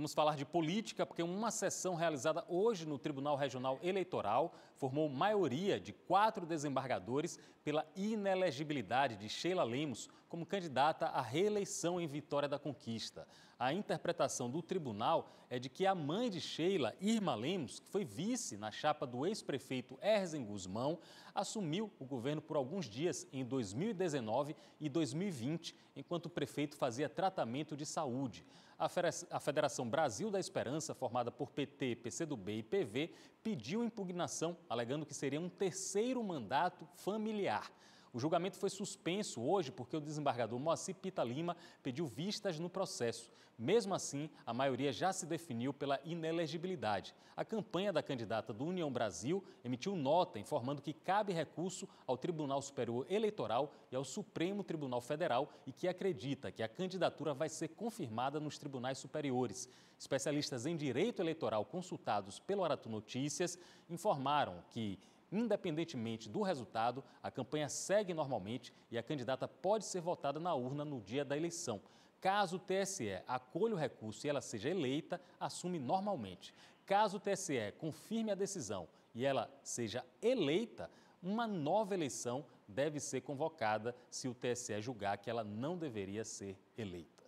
Vamos falar de política, porque uma sessão realizada hoje no Tribunal Regional Eleitoral formou maioria de quatro desembargadores pela inelegibilidade de Sheila Lemos como candidata à reeleição em Vitória da Conquista. A interpretação do tribunal é de que a mãe de Sheila, Irma Lemos, que foi vice na chapa do ex-prefeito Erzen Guzmão, assumiu o governo por alguns dias em 2019 e 2020, enquanto o prefeito fazia tratamento de saúde. A Federação Brasil da Esperança, formada por PT, PCdoB e PV, pediu impugnação, alegando que seria um terceiro mandato familiar. O julgamento foi suspenso hoje porque o desembargador Moacir Pita Lima pediu vistas no processo. Mesmo assim, a maioria já se definiu pela inelegibilidade. A campanha da candidata do União Brasil emitiu nota informando que cabe recurso ao Tribunal Superior Eleitoral e ao Supremo Tribunal Federal e que acredita que a candidatura vai ser confirmada nos tribunais superiores. Especialistas em direito eleitoral consultados pelo Aratu Notícias informaram que Independentemente do resultado, a campanha segue normalmente e a candidata pode ser votada na urna no dia da eleição. Caso o TSE acolha o recurso e ela seja eleita, assume normalmente. Caso o TSE confirme a decisão e ela seja eleita, uma nova eleição deve ser convocada se o TSE julgar que ela não deveria ser eleita.